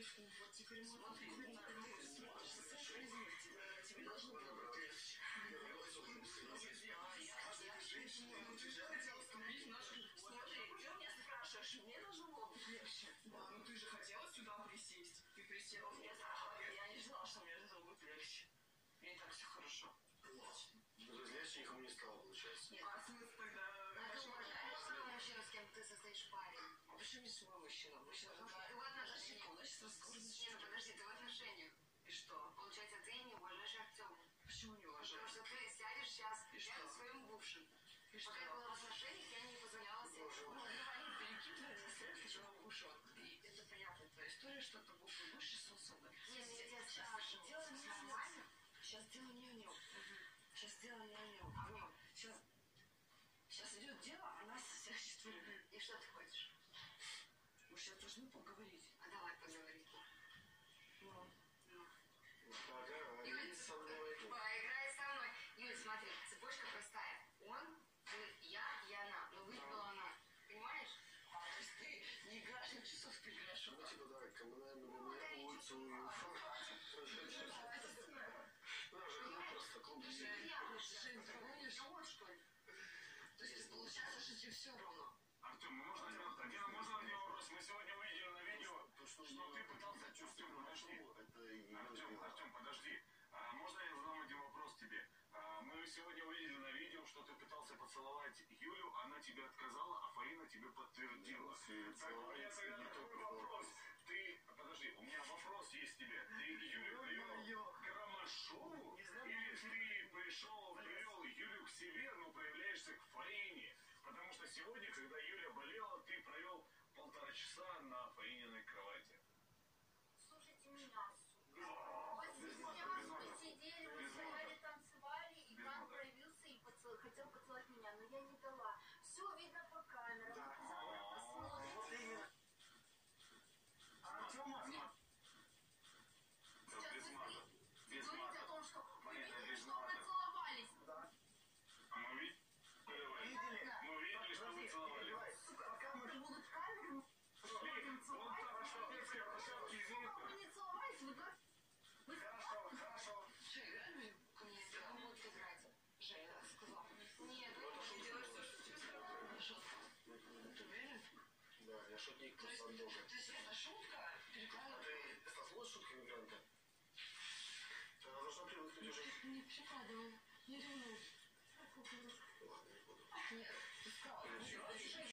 песню. Вот теперь можно... Смотри, ты смотришь, тебе, тебе должно было быть легче. Вступить в нашу Смотри, ты меня спрашиваешь, мне должно было быть легче. Да, ну ты же хотела сюда присесть. Ты присела. Я, я не знала, что мне должно быть легче. Мне и так все хорошо. Даже легче никому не стало, получается. Нет. А смысл тогда... А ты уважаешь своего мужчину, с кем ты состоишь в почему не свой мужчина? Мужчина что такая... ты в отношениях. Секунду, сейчас разговор Не, ну начнём. подожди, ты в отношениях. И что? Получается, ты не уважаешь Артема. Почему не уважаю? Потому что ты сядешь сейчас И рядом с своим бывшим. И? Пока я была в отношениях, я не позволяла себе. Ну, давай не перекидывай на следующего бывшего. И это понятно, твоя история, что был твой бывший с особой. Не, ну я тебя Сейчас дело не в нем. Сейчас дело не о нем. Сейчас дело не. В нем. Сейчас, сейчас идет дело о нас всех четверых. И что ты хочешь? Мы сейчас должны поговорить. А давай поговорим. Ну, Ну. Поговори со мной. Поиграй со мной. Юль, смотри, цепочка простая. Он, ты, я и она. Но выиграла она. Понимаешь? то есть ты не играешь на часов, ты играешь в Ну, типа, давай, коммунальную улицу. Ну, просто клуб. Ты? Вот что ли. То есть получается, что тебе все равно. Артем, можно один, можно вопрос? Мы сегодня увидели на видео, То, что что ты пытался чувствовать, подожди. Это и Артем, Артем, подожди. А, можно я задам один вопрос тебе? А, мы сегодня увидели на видео, что ты пытался поцеловать Юлю, она тебе отказала, а Фаина тебе подтвердила. Так, у меня тогда такой вопрос. Ты, подожди, у меня вопрос есть тебе. Ты Юлю привел к Ромашову? Или ты пришел, привел Юлю к себе, но проявляешься к Фаине? Потому что сегодня, когда Юля Не перекладывай. Не ревнуй. Ладно, не буду. Нет, Жень,